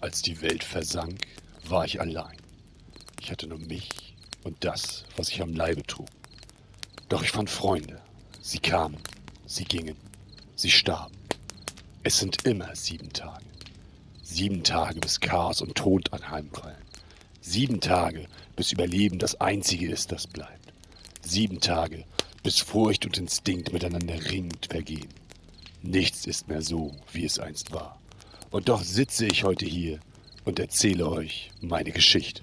Als die Welt versank, war ich allein. Ich hatte nur mich und das, was ich am Leibe trug. Doch ich fand Freunde. Sie kamen, sie gingen, sie starben. Es sind immer sieben Tage. Sieben Tage, bis Chaos und Tod anheimfallen. Sieben Tage, bis Überleben das Einzige ist, das bleibt. Sieben Tage, bis Furcht und Instinkt miteinander ringend vergehen. Nichts ist mehr so, wie es einst war. Und doch sitze ich heute hier und erzähle euch meine Geschichte.